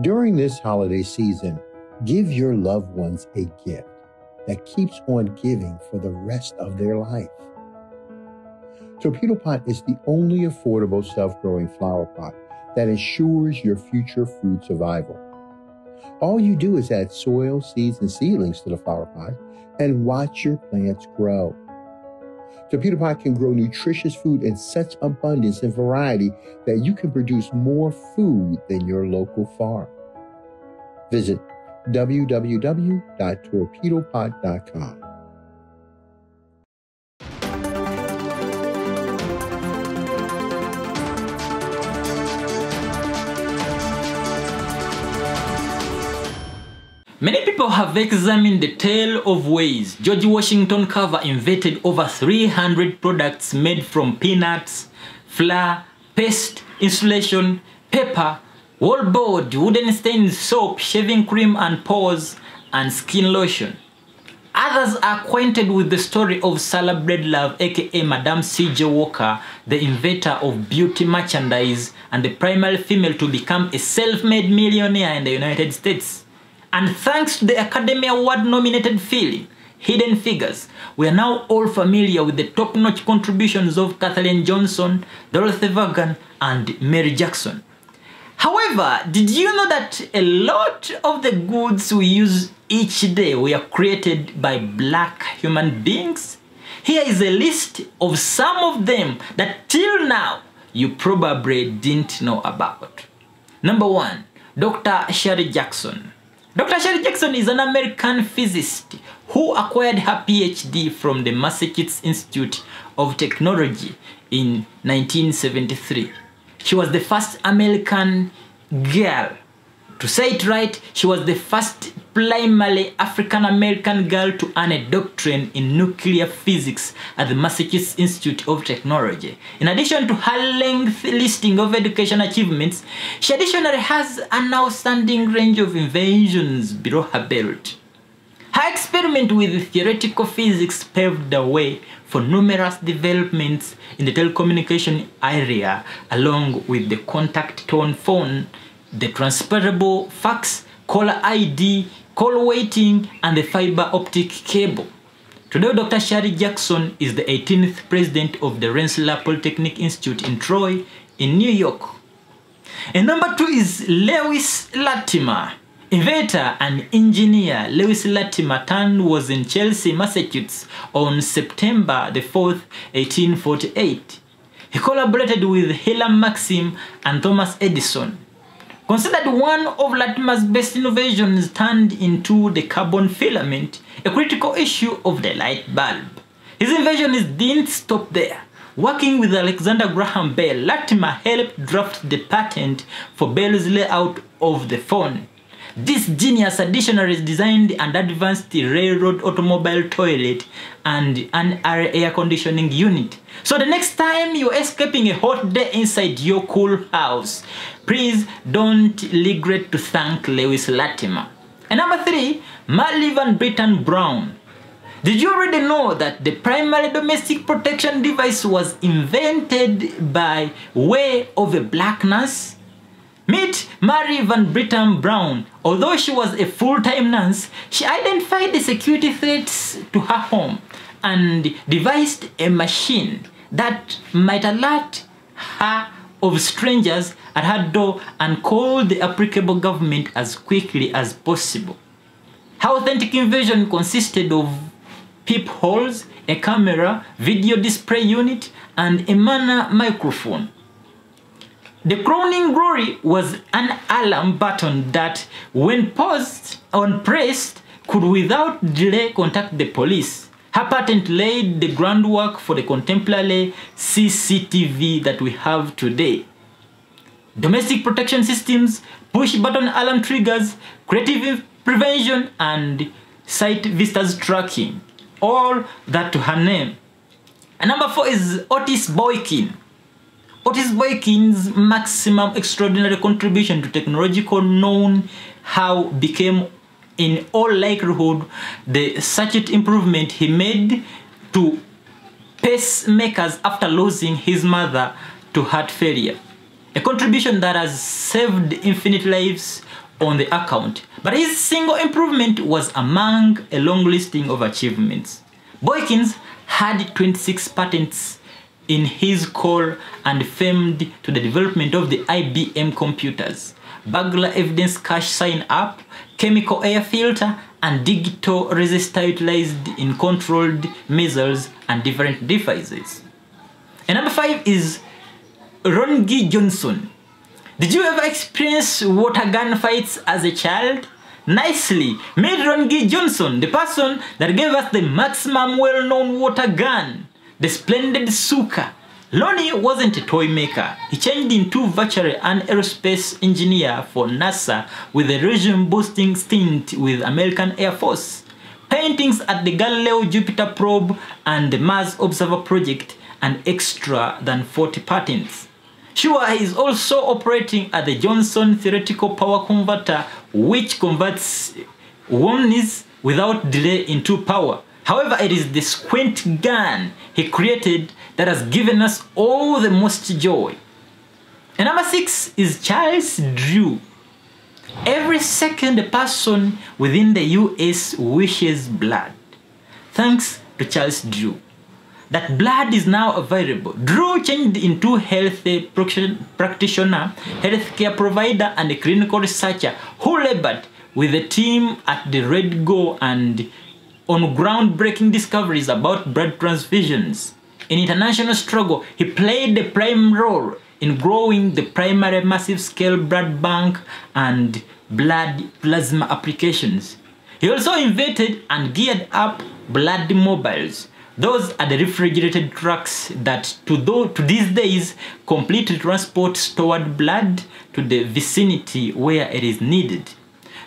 During this holiday season, give your loved ones a gift that keeps on giving for the rest of their life. Torpedo Pot is the only affordable self-growing flower pot that ensures your future food survival. All you do is add soil, seeds, and seedlings to the flower pot and watch your plants grow. Torpedo Pot can grow nutritious food in such abundance and variety that you can produce more food than your local farm. Visit www.torpedopot.com. Many people have examined the tale of ways George Washington Carver invented over 300 products made from peanuts, flour, paste, insulation, paper, wallboard, wooden stains, soap, shaving cream and paws, and skin lotion. Others are acquainted with the story of Sarah Breedlove aka Madame C.J. Walker, the inventor of beauty merchandise and the primary female to become a self-made millionaire in the United States. And thanks to the Academy Award nominated film, Hidden Figures, we are now all familiar with the top-notch contributions of Katherine Johnson, Dorothy Vaughan, and Mary Jackson. However, did you know that a lot of the goods we use each day were created by black human beings? Here is a list of some of them that till now you probably didn't know about. Number one, Dr. Shirley Jackson. Dr. Sherry Jackson is an American physicist who acquired her PhD from the Massachusetts Institute of Technology in 1973. She was the first American girl. To say it right, she was the first primarily African American girl to earn a doctorate in nuclear physics at the Massachusetts Institute of Technology. In addition to her lengthy listing of education achievements, she additionally has an outstanding range of inventions below her belt. Her experiment with theoretical physics paved the way for numerous developments in the telecommunication area along with the contact tone phone, the transferable fax, caller ID, call waiting, and the fiber optic cable. Today, Dr. Shirley Jackson is the 18th president of the Rensselaer Polytechnic Institute in Troy, in New York. And number two is Lewis Latimer. Inventor and engineer Lewis Latimer Tan was in Chelsea, Massachusetts on September the 4th, 1848. He collaborated with Hiram Maxim and Thomas Edison. Considered one of Latimer's best innovations turned into the carbon filament, a critical issue of the light bulb. His invention didn't stop there. Working with Alexander Graham Bell, Latimer helped draft the patent for Bell's layout of the phone. This genius additionally designed an advanced the railroad automobile toilet and an air conditioning unit. So the next time you're escaping a hot day inside your cool house, please don't regret to thank Lewis Latimer. And number three, Mary Van Brittan Brown. Did you already know that the primary domestic protection device was invented by way of a black nurse? Meet Mary Van Brittan Brown. Although she was a full-time nurse, she identified the security threats to her home and devised a machine that might alert her of strangers at her door and call the applicable government as quickly as possible. Her authentic invasion consisted of peepholes, a camera, video display unit, and a Mana microphone. The crowning glory was an alarm button that, when paused pressed, could without delay contact the police. Her patent laid the groundwork for the contemporary CCTV that we have today. Domestic protection systems, push button alarm triggers, creative prevention, and site visitors tracking. All that to her name. And number four is Otis Boykin. Otis Boykin's maximum extraordinary contribution to technological known how became in all likelihood the circuit improvement he made to pacemakers after losing his mother to heart failure. A contribution that has saved infinite lives on the account, but his single improvement was among a long listing of achievements. Boykins had 26 patents in his call and famed to the development of the IBM computers, burglar evidence cache sign up, chemical air filter, and digital resistor utilized in controlled missiles and different devices. And number five is Ron G. Johnson. Did you ever experience water gun fights as a child? Nicely, meet Ron G. Johnson, the person that gave us the maximum well-known water gun, the splendid Suka. Lonnie wasn't a toy maker. He changed into virtually an aerospace engineer for NASA with a region-boosting stint with American Air Force. Paintings at the Galileo Jupiter probe and the Mars Observer project and extra than 40 patents. Sure, he is also operating at the Johnson Theoretical Power Converter, which converts warmness without delay into power. However, it is the squint gun he created that has given us all the most joy. And number six is Charles Drew. Every second person within the US wishes blood. Thanks to Charles Drew. That blood is now available. Drew changed into health practitioner, healthcare provider, and a clinical researcher who labored with a team at the Red Go and on groundbreaking discoveries about blood transfusions. In international struggle, he played the prime role in growing the primary massive scale blood bank and blood plasma applications. He also invented and geared up blood mobiles. Those are the refrigerated trucks that to, though, to these days complete transport stored blood to the vicinity where it is needed.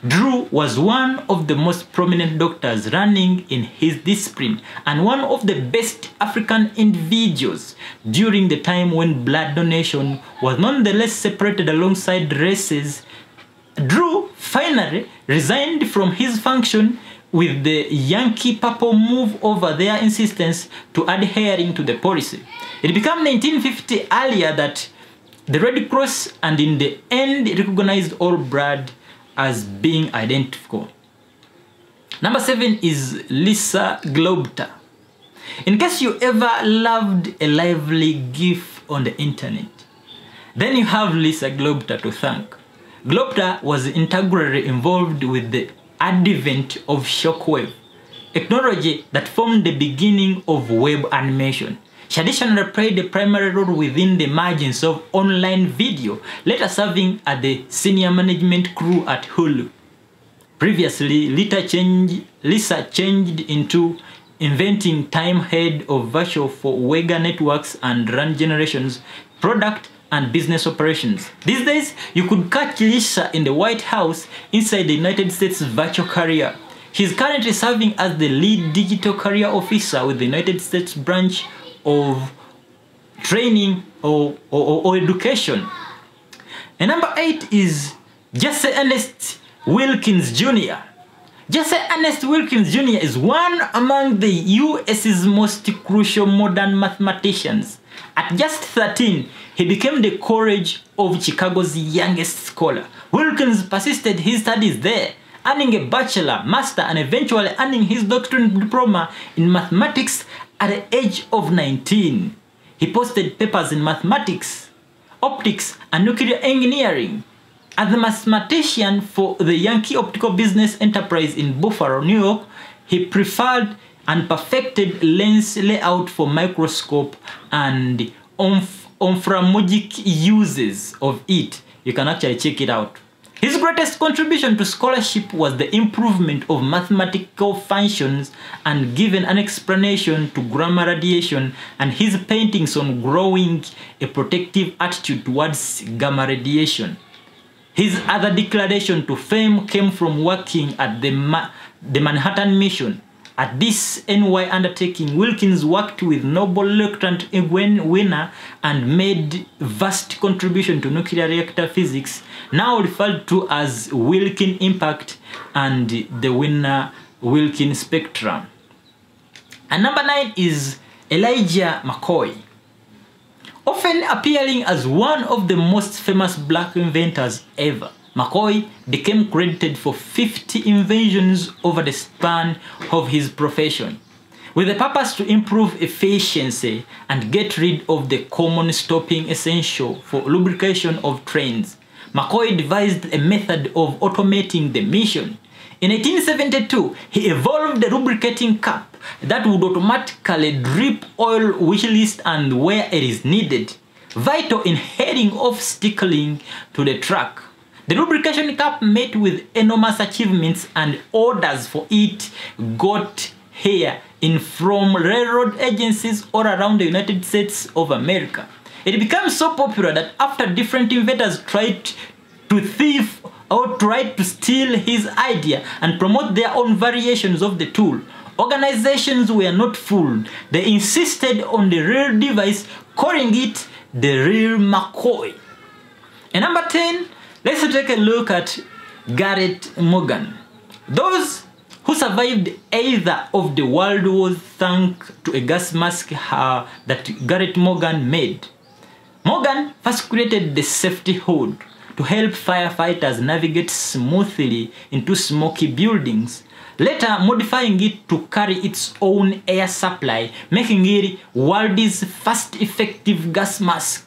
Drew was one of the most prominent doctors running in his discipline and one of the best African individuals during the time when blood donation was nonetheless separated alongside races. Drew finally resigned from his function with the Yankee Purple move over their insistence to adhering to the policy. It became 1950 earlier that the Red Cross and in the end recognized all blood as being identical. Number seven is Lisa Globter. In case you ever loved a lively GIF on the internet, then you have Lisa Globter to thank. Globter was integrally involved with the advent of shockwave, technology that formed the beginning of web animation. She additionally played a primary role within the margins of online video, later serving as the senior management crew at Hulu. Previously, Lisa changed, Lisa changed into inventing time head of virtual for Wega Networks and Run Generations product and business operations. These days, you could catch Lisa in the White House inside the United States virtual career. She's currently serving as the lead digital career officer with the United States branch of training or, or, or education. And number eight is Jesse Ernest Wilkins Jr. Jesse Ernest Wilkins Jr. is one among the US's most crucial modern mathematicians. At just 13, he became the courage of Chicago's youngest scholar. Wilkins persisted his studies there, earning a bachelor, master, and eventually earning his doctorate diploma in mathematics at the age of 19. He posted papers in mathematics, optics, and nuclear engineering. As a mathematician for the Yankee Optical Business Enterprise in Buffalo, New York, he preferred and perfected lens layout for microscope and ophthalmologic uses of it. You can actually check it out. His greatest contribution to scholarship was the improvement of mathematical functions and given an explanation to gamma radiation and his paintings on growing a protective attitude towards gamma radiation. His other declaration to fame came from working at the, Ma the Manhattan Mission. At this NY undertaking, Wilkins worked with Nobel Lieutenant winner and made vast contribution to nuclear reactor physics, now referred to as Wilkin impact and the Wigner Wilkin spectrum. And number nine is Elijah McCoy. Often appearing as one of the most famous black inventors ever, McCoy became credited for 50 inventions over the span of his profession. With the purpose to improve efficiency and get rid of the common stopping essential for lubrication of trains, McCoy devised a method of automating the mission. In 1872, he evolved a lubricating cap that would automatically drip oil which list and where it is needed, vital in heading off stickling to the track. The lubrication cap met with enormous achievements and orders for it got here in from railroad agencies all around the United States of America. It became so popular that after different inventors tried to thief or tried to steal his idea and promote their own variations of the tool, organizations were not fooled. They insisted on the real device, calling it the real McCoy. And number 10, let's take a look at Garrett Morgan. Those who survived either of the world wars thanks to a gas mask uh, that Garrett Morgan made. Morgan first created the safety hood to help firefighters navigate smoothly into smoky buildings, later modifying it to carry its own air supply, making it world's first effective gas mask.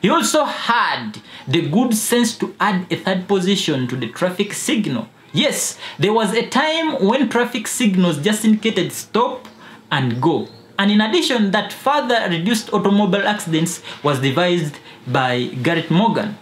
He also had the good sense to add a third position to the traffic signal. Yes, there was a time when traffic signals just indicated stop and go. And in addition, that further reduced automobile accidents was devised by Garrett Morgan.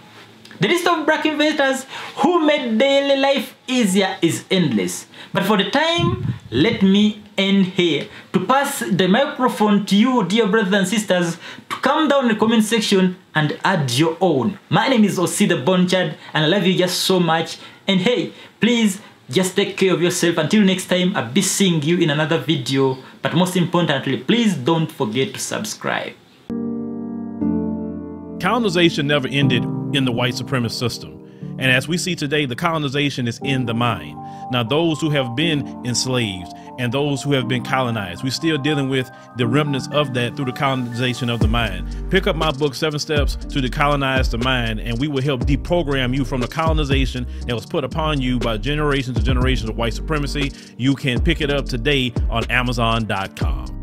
The list of black inventors who made daily life easier is endless. But for the time, let me end here to pass the microphone to you, dear brothers and sisters, to come down in the comment section and add your own. My name is Osie The Born Child and I love you just so much. And hey, please just take care of yourself. Until next time, I'll be seeing you in another video. But most importantly, please don't forget to subscribe. Colonization never ended in the white supremacist system. And as we see today, the colonization is in the mind. Now, those who have been enslaved and those who have been colonized, we're still dealing with the remnants of that through the colonization of the mind. Pick up my book, Seven Steps to Decolonize the Mind, and we will help deprogram you from the colonization that was put upon you by generations and generations of white supremacy. You can pick it up today on Amazon.com.